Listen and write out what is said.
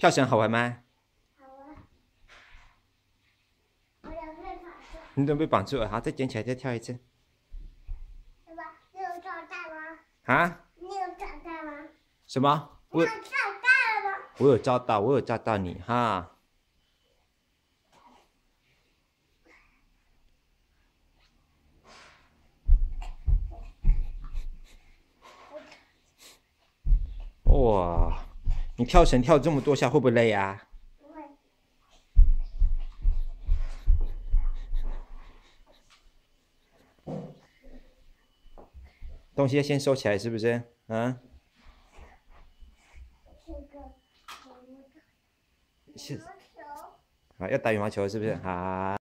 跳绳好玩吗？好玩。我要被绑住，你都被绑住了，好，再捡起来再跳一次。什么？你有炸弹吗？啊？你有炸弹吗？什么？我你有炸弹了吗？我有炸到，我有照到你哈。哇，你跳绳跳这么多下，会不会累啊？不会。东西要先收起来，是不是？嗯，这个是球。啊，要打羽毛球是不是？好。